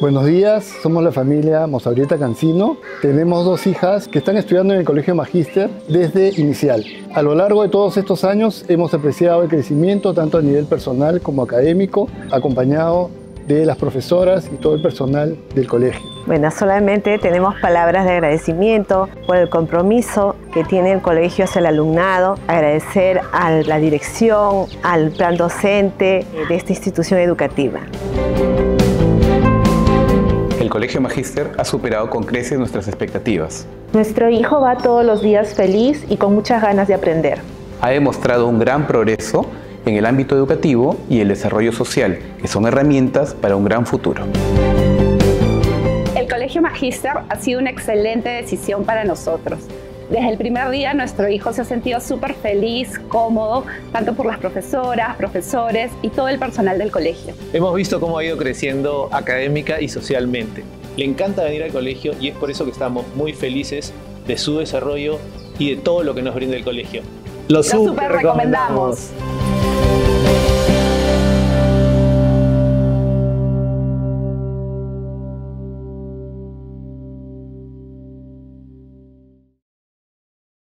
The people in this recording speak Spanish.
Buenos días, somos la familia Mosabrieta Cancino. Tenemos dos hijas que están estudiando en el Colegio Magíster desde inicial. A lo largo de todos estos años hemos apreciado el crecimiento tanto a nivel personal como académico, acompañado de las profesoras y todo el personal del colegio. Bueno, solamente tenemos palabras de agradecimiento por el compromiso que tiene el colegio hacia el alumnado, agradecer a la dirección, al plan docente de esta institución educativa. El Colegio Magíster ha superado con creces nuestras expectativas. Nuestro hijo va todos los días feliz y con muchas ganas de aprender. Ha demostrado un gran progreso en el ámbito educativo y el desarrollo social, que son herramientas para un gran futuro. El Colegio Magíster ha sido una excelente decisión para nosotros. Desde el primer día nuestro hijo se ha sentido súper feliz, cómodo, tanto por las profesoras, profesores y todo el personal del colegio. Hemos visto cómo ha ido creciendo académica y socialmente. Le encanta venir al colegio y es por eso que estamos muy felices de su desarrollo y de todo lo que nos brinda el colegio. Lo, super recomendamos.